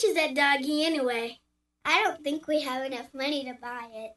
much is that doggy anyway? I don't think we have enough money to buy it.